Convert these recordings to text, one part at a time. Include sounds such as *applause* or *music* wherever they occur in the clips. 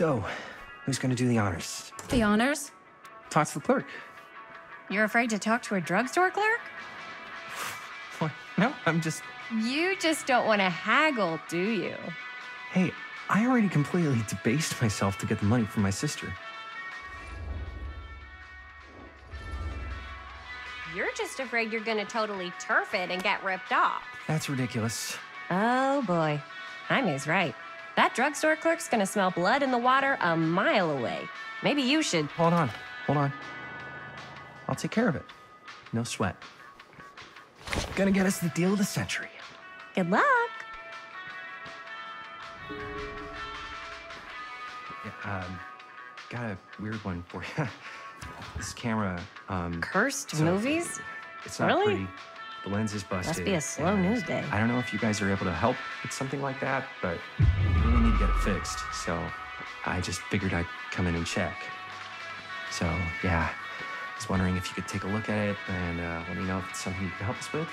So, who's gonna do the honors? The honors? Talk to the clerk. You're afraid to talk to a drugstore clerk? What? No, I'm just. You just don't want to haggle, do you? Hey, I already completely debased myself to get the money from my sister. You're just afraid you're gonna totally turf it and get ripped off. That's ridiculous. Oh boy. Jaime's right. That drugstore clerk's gonna smell blood in the water a mile away. Maybe you should. Hold on, hold on. I'll take care of it. No sweat. Gonna get us the deal of the century. Good luck. Yeah, um, got a weird one for you. *laughs* this camera, um, Cursed So- movies? it's not Really? pretty. The lens is busted. Must be a slow news day. I don't know if you guys are able to help with something like that, but we really need to get it fixed. So I just figured I'd come in and check. So yeah, I was wondering if you could take a look at it and uh, let me know if it's something you can help us with.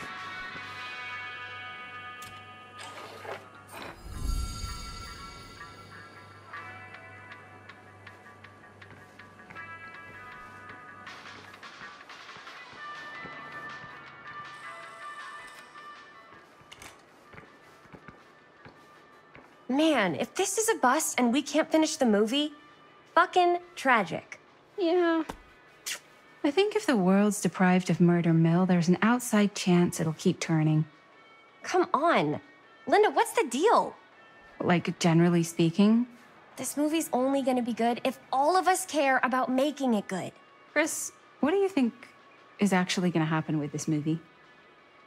Man, if this is a bust and we can't finish the movie, fucking tragic. Yeah. I think if the world's deprived of Murder Mill, there's an outside chance it'll keep turning. Come on. Linda, what's the deal? Like, generally speaking, This movie's only gonna be good if all of us care about making it good. Chris, what do you think is actually going to happen with this movie?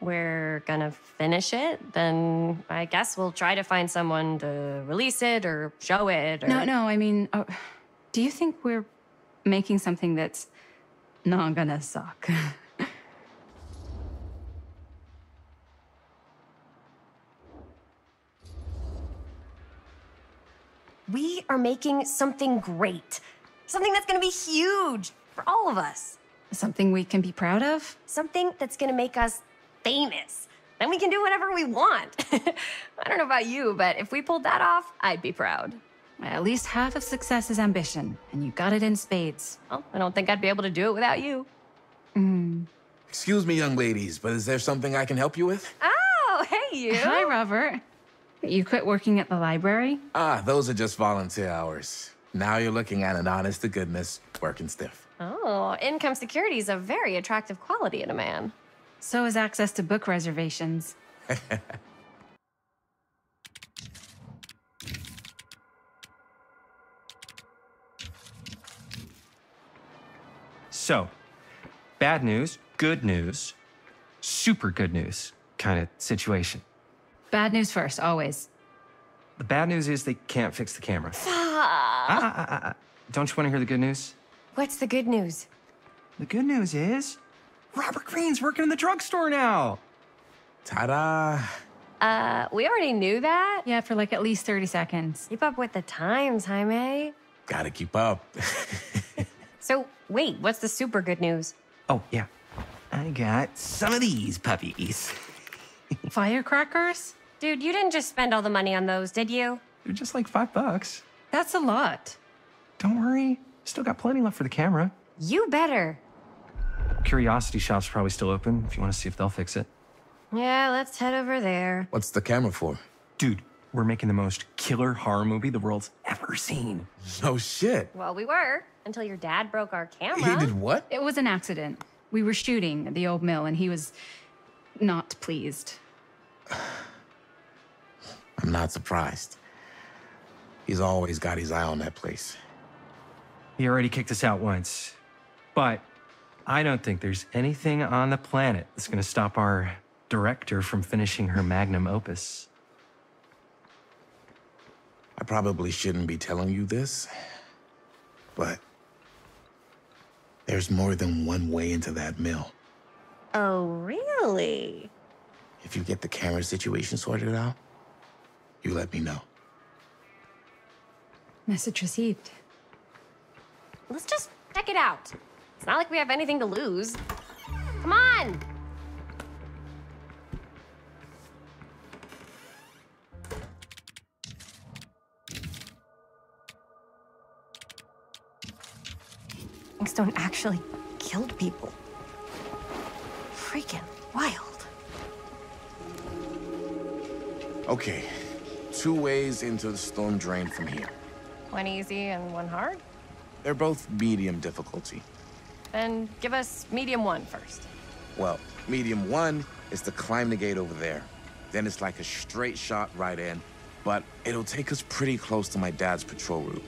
We're gonna finish it, then I guess we'll try to find someone to release it or show it or. No, no, I mean, uh, do you think we're making something that's not gonna suck? *laughs* We are making something great. Something that's gonna be huge for all of us. something we can be proud of? Something that's gonna make us famous. Then we can do whatever we want. *laughs* I don't know about you, but if we pulled that off, I'd be proud. At least half of success is ambition, and you got it in spades. Well, I don't think I'd be able to do it without you. Excuse me, young ladies, but is there something I can help you with? Oh, hey, you. Hi, Robert. You quit working at the library? Ah, those are just volunteer hours. Now you're looking at an honest to goodness working stiff. Oh, income security is a very attractive quality in a man. So is access to book reservations. *laughs* So, bad news, good news, super good news kind of situation. Bad news first, always. The bad news is they can't fix the camera. Ah, ah, ah, ah. Don't you want to hear the good news? What's the good news? The good news is Robert Green's working in the drugstore now. Ta-da! Uh, we already knew that. Yeah, for like at least 30 seconds. Keep up with the times, Jaime. Gotta keep up. *laughs* So, wait, what's the super good news? Oh, yeah. I got some of these puppies. *laughs* Firecrackers? Dude, you didn't just spend all the money on those, did you? They're just like five bucks. That's a lot. Don't worry. Still got plenty left for the camera. You better. Curiosity Shop's probably still open if you want to see if they'll fix it. Yeah, let's head over there. What's the camera for? Dude, we're making the most killer horror movie the world's ever seen. No shit. Well, we were until your dad broke our camera. He did what? It was an accident. We were shooting at the old mill, and he was not pleased. *sighs* I'm not surprised. He's always got his eye on that place. He already kicked us out once. But I don't think there's anything on the planet that's going to stop our director from finishing her magnum opus. I probably shouldn't be telling you this, but there's more than one way into that mill. Oh, really? If you get the camera situation sorted out, you let me know. Message received. Let's just check it out. It's not like we have anything to lose. Come on! Frank Stone actually killed people. Freaking wild. Okay, two ways into the storm drain from here. One easy and one hard? They're both medium difficulty. Then give us medium one first. Well, medium one is to climb the gate over there. Then it's like a straight shot right in, but it'll take us pretty close to my dad's patrol route.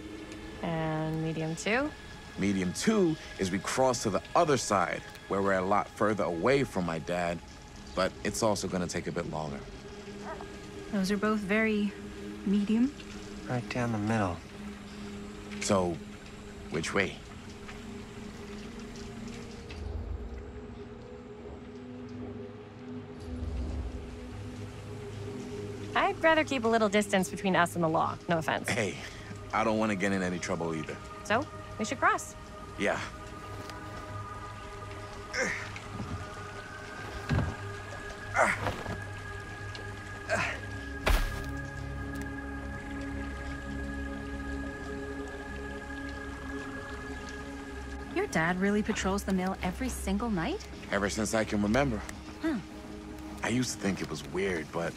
And medium two? Medium two is we cross to the other side, where we're a lot further away from my dad, but it's also gonna take a bit longer. Those are both very medium. Right down the middle. So, which way? I'd rather keep a little distance between us and the law. No offense. Hey, I don't want to get in any trouble either. So, we should cross. Yeah. Your dad really patrols the mill every single night? Ever since I can remember. I used to think it was weird, but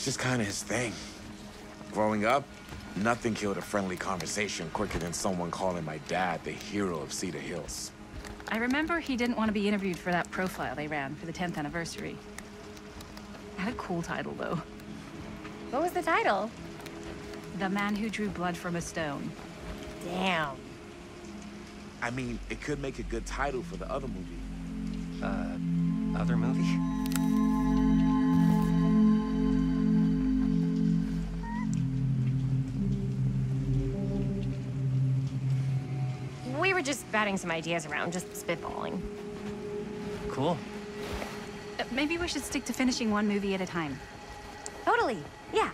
it's just kind of his thing. Growing up, nothing killed a friendly conversation quicker than someone calling my dad the hero of Cedar Hills. I remember he didn't want to be interviewed for that profile they ran for the 10th anniversary. Had a cool title, though. What was the title? The Man Who Drew Blood from a Stone. Damn. I mean, it could make a good title for the other movie. Uh, other movie? Were just batting some ideas around, just spitballing. Cool. Uh, maybe we should stick to finishing one movie at a time. Totally. Yeah.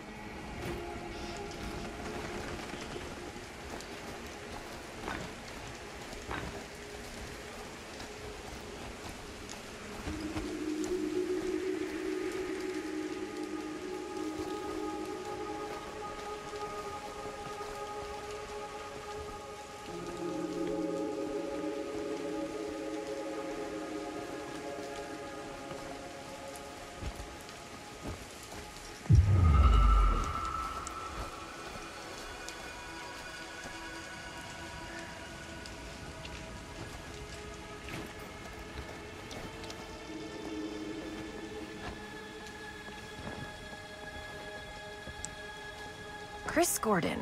Chris Gordon.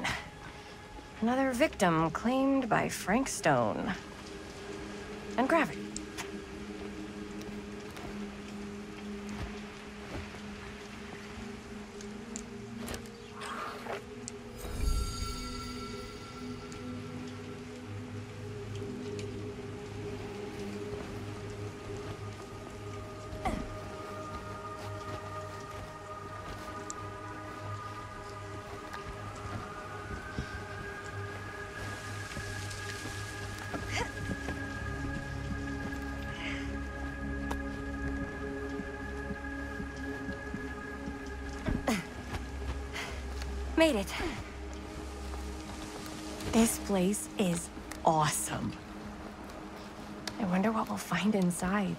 Another victim claimed by Frank Stone. And gravity. Made it. This place is awesome. I wonder what we'll find inside.